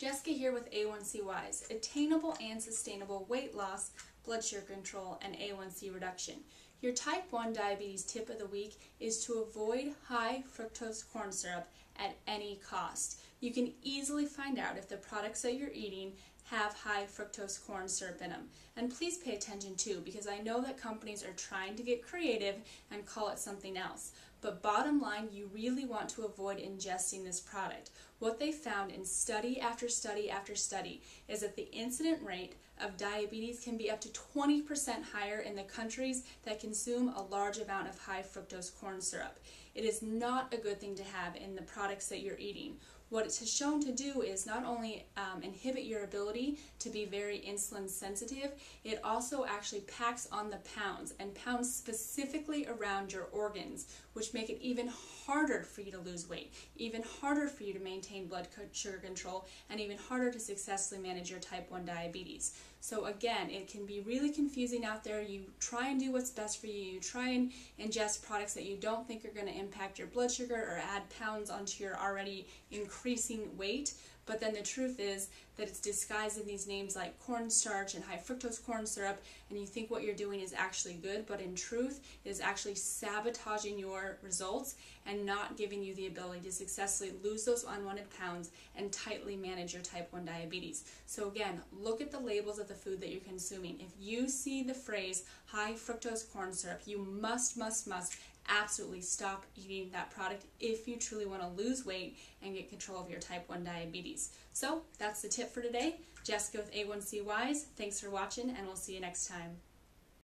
Jessica here with A1C Wise, attainable and sustainable weight loss, blood sugar control, and A1C reduction. Your type 1 diabetes tip of the week is to avoid high fructose corn syrup at any cost. You can easily find out if the products that you're eating have high fructose corn syrup in them. And please pay attention too, because I know that companies are trying to get creative and call it something else. But bottom line, you really want to avoid ingesting this product. What they found in study after study after study is that the incident rate of diabetes can be up to 20% higher in the countries that consume a large amount of high fructose corn syrup. It is not a good thing to have in the products that you're eating. What it has shown to do is not only um, inhibit your ability to be very insulin sensitive, it also actually packs on the pounds and pounds specifically around your organs, which make it even harder for you to lose weight, even harder for you to maintain blood sugar control, and even harder to successfully manage your type 1 diabetes. So again, it can be really confusing out there. You try and do what's best for you. You try and ingest products that you don't think are going to impact your blood sugar or add pounds onto your already increasing weight. But then the truth is that it's disguised in these names like cornstarch and high fructose corn syrup, and you think what you're doing is actually good, but in truth, it is actually sabotaging your results and not giving you the ability to successfully lose those unwanted pounds and tightly manage your type 1 diabetes. So again, look at the labels of the food that you're consuming. If you see the phrase high fructose corn syrup, you must, must, must absolutely stop eating that product if you truly want to lose weight and get control of your type 1 diabetes. So that's the tip for today. Jessica with A1C Wise, thanks for watching and we'll see you next time.